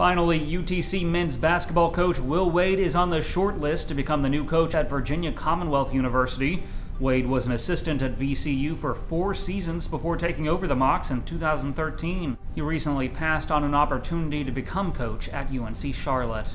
Finally, UTC men's basketball coach Will Wade is on the short list to become the new coach at Virginia Commonwealth University. Wade was an assistant at VCU for four seasons before taking over the Mocs in 2013. He recently passed on an opportunity to become coach at UNC Charlotte.